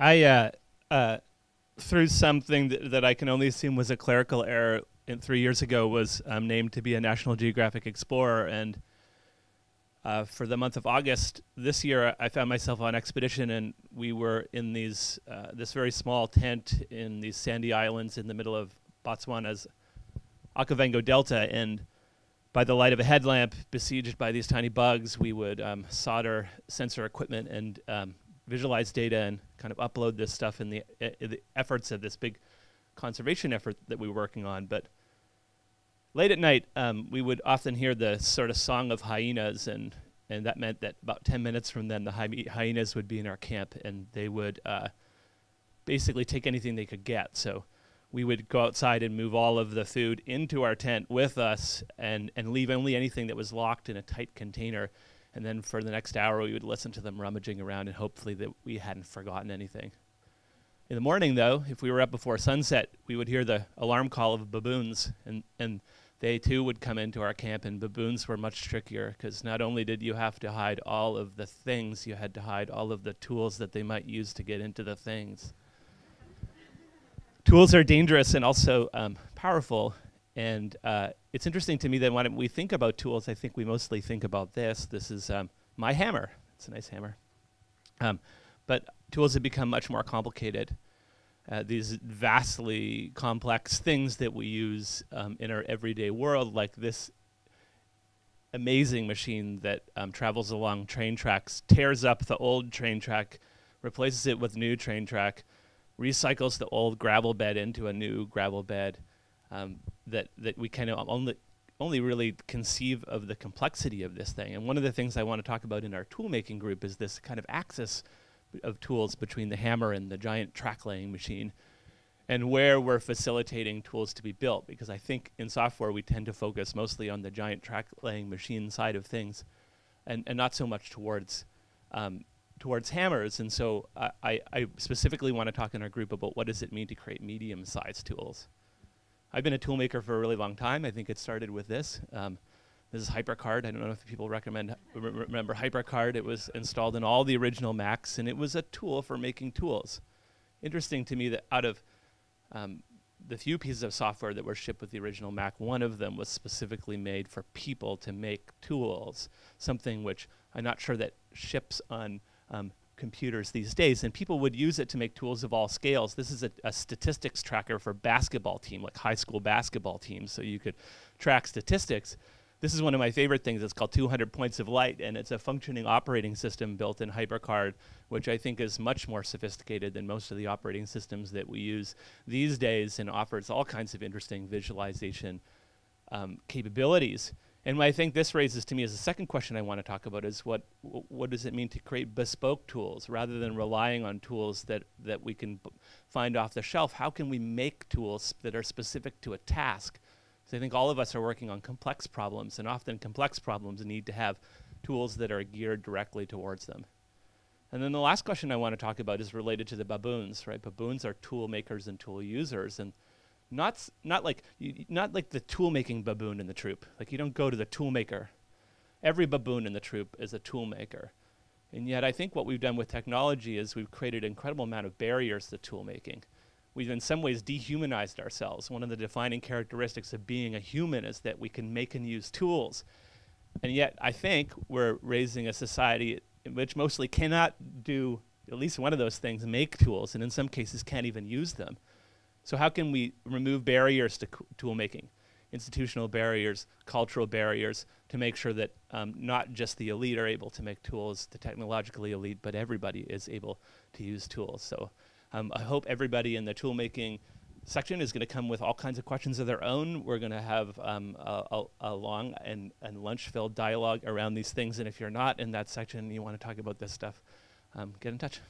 I uh, uh, through something that, that I can only assume was a clerical error three years ago was um, named to be a National Geographic Explorer. And uh, for the month of August this year, I found myself on expedition, and we were in these uh, this very small tent in these sandy islands in the middle of Botswana's Okavango Delta, and by the light of a headlamp, besieged by these tiny bugs, we would um, solder sensor equipment and um, visualize data and kind of upload this stuff in the, uh, the efforts of this big conservation effort that we were working on. But late at night, um, we would often hear the sort of song of hyenas, and and that meant that about 10 minutes from then, the hy- hyenas would be in our camp, and they would uh, basically take anything they could get. So we would go outside and move all of the food into our tent with us, and and leave only anything that was locked in a tight container. And then for the next hour, we would listen to them rummaging around, and hopefully that we hadn't forgotten anything. In the morning, though, if we were up before sunset, we would hear the alarm call of baboons, and and they too would come into our camp, and baboons were much trickier because not only did you have to hide all of the things, you had to hide all of the tools that they might use to get into the things. tools are dangerous and also um, powerful, and uh, it's interesting to me that when we think about tools, I think we mostly think about this. This is um, my hammer. It's a nice hammer. Um, but tools have become much more complicated uh, these vastly complex things that we use um, in our everyday world, like this amazing machine that um, travels along train tracks, tears up the old train track, replaces it with new train track, recycles the old gravel bed into a new gravel bed. Um, that that we kind of only only really conceive of the complexity of this thing. And one of the things I want to talk about in our tool making group is this kind of axis of tools between the hammer and the giant track laying machine and where we're facilitating tools to be built because I think in software we tend to focus mostly on the giant track laying machine side of things and, and not so much towards um, towards hammers and so I, I, I specifically want to talk in our group about what does it mean to create medium sized tools. I've been a toolmaker for a really long time. I think it started with this. Um, this is HyperCard. I don't know if people recommend remember HyperCard. It was installed in all the original Macs, and it was a tool for making tools. Interesting to me that out of um, the few pieces of software that were shipped with the original Mac, one of them was specifically made for people to make tools, something which I'm not sure that ships on um, computers these days. And people would use it to make tools of all scales. This is a, a statistics tracker for basketball team, like high school basketball teams, so you could track statistics. This is one of my favorite things. It's called 200 Points of Light, and it's a functioning operating system built in HyperCard, which I think is much more sophisticated than most of the operating systems that we use these days and offers all kinds of interesting visualization um, capabilities. And I think this raises to me as a second question I want to talk about is what what does it mean to create bespoke tools rather than relying on tools that that we can find off the shelf? How can we make tools that are specific to a task so I think all of us are working on complex problems, and often complex problems need to have tools that are geared directly towards them. And then the last question I want to talk about is related to the baboons, right? Baboons are tool makers and tool users, and not not like not like the tool making baboon in the troop. Like you don't go to the tool maker. Every baboon in the troop is a tool maker. And yet I think what we've done with technology is we've created an incredible amount of barriers to tool making we've in some ways dehumanized ourselves. One of the defining characteristics of being a human is that we can make and use tools. And yet, I think we're raising a society which mostly cannot do at least one of those things make tools, and in some cases can't even use them. So, how can we remove barriers to tool making? Institutional barriers, cultural barriers, to make sure that um, not just the elite are able to make tools, the technologically elite, but everybody is able to use tools. So, um, I hope everybody in the tool making section is going to come with all kinds of questions of their own. We're going to have um, a, a, long and, and lunch-filled dialogue around these things. And if you're not in that section and you want to talk about this stuff, um, get in touch.